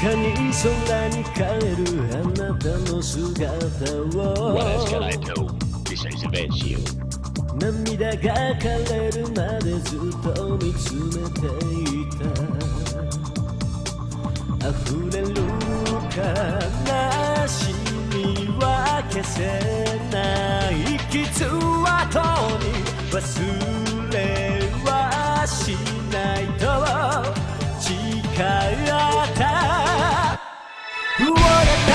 空に帰るあなたの姿を?涙が枯れるまでずっと見つめていた。溢れる悲しみは消せない。傷跡に忘れはしないと。誓っ